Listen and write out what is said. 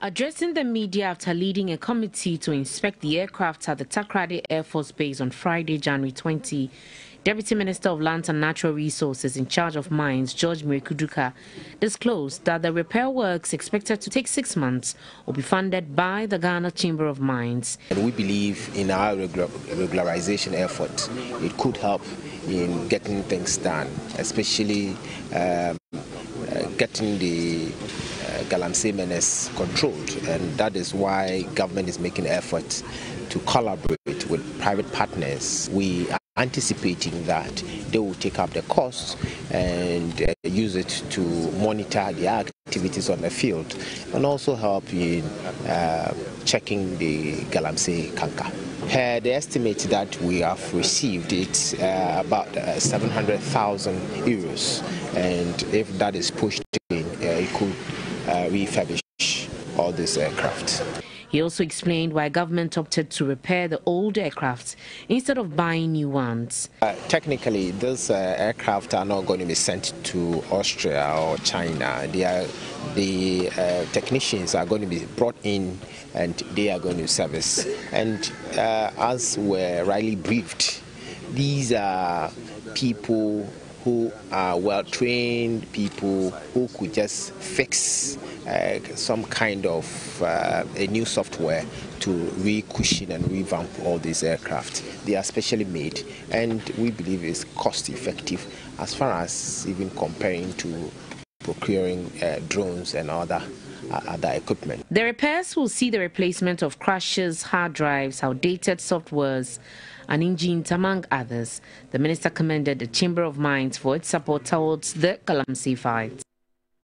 Addressing the media after leading a committee to inspect the aircraft at the Takoradi Air Force Base on Friday, January 20, Deputy Minister of Lands and Natural Resources in charge of mines, George Mireku-Duker, disclosed that the repair works expected to take six months will be funded by the Ghana Chamber of Mines. We believe in our regularization effort. It could help in getting things done, especially um, uh, getting the Galamsey menace controlled, and that is why government is making efforts to collaborate with private partners. We are anticipating that they will take up the costs and uh, use it to monitor the activities on the field and also help in uh, checking the Galamsey canker. Uh, the estimate that we have received it's uh, about uh, 700,000 euros and if that is pushed in uh, it could uh, refurbish all these aircraft. He also explained why government opted to repair the old aircraft instead of buying new ones. Uh, technically, those uh, aircraft are not going to be sent to Austria or China. They are, the uh, technicians are going to be brought in and they are going to service. And uh, as we're rightly briefed, these are people who are well trained, people who could just fix uh, some kind of uh, a new software to re-cushion and revamp all these aircraft. They are specially made and we believe it's cost effective as far as even comparing to procuring uh, drones and other Uh, uh, other equipment. The repairs will see the replacement of crashes, hard drives, outdated softwares, and engines, among others. The minister commended the Chamber of Mines for its support towards the Galamsey fight.